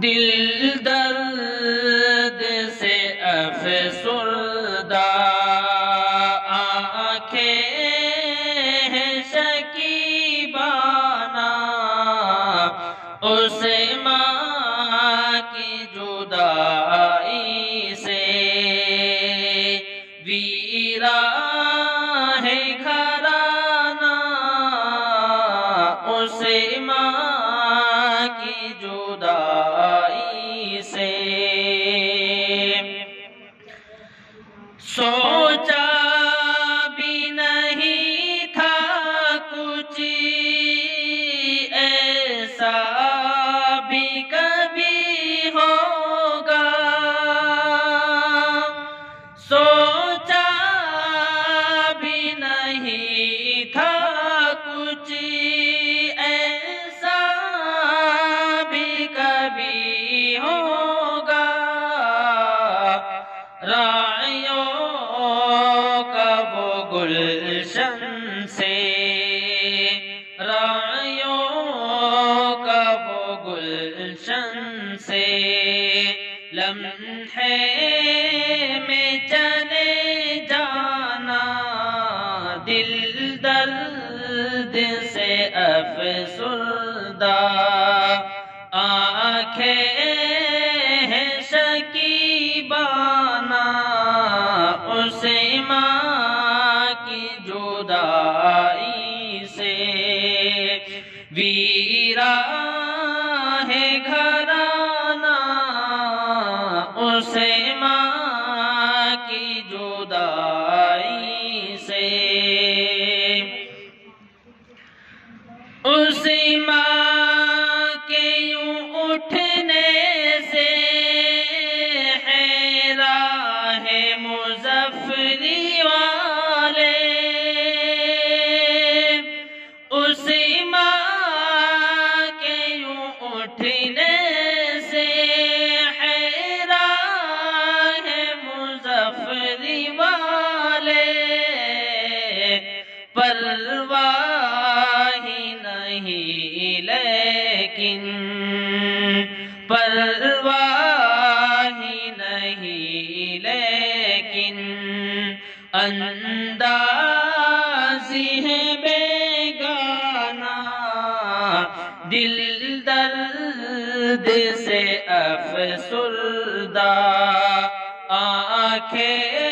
दिल दर्द से अफसुरदा आँखें शकीबाना। उस माँ की जुदाई से वीरा है घराना। उस माँ की जुदाई सोचा भी नहीं था कुछ। ऐसा भी कभी होगा। सोचा भी नहीं था कुछ। ऐसा भी कभी होगा। रायों गुलशन से। रायों का वो गुलशन से। लम्हे में चले जाना, दिल दर्द से अफसुरदा। आँखें शकीबाना, उसे माँ की जुदाई से। वीरा है घराना उसे माँ की जुदाई उठने से हैरा है मुजफ्फरी वाले। परवाह ही नहीं, लेकिन परवाह ही नहीं, लेकिन अंदाजी है बेगाना। दिल दर्द से अफसुरदा आँखें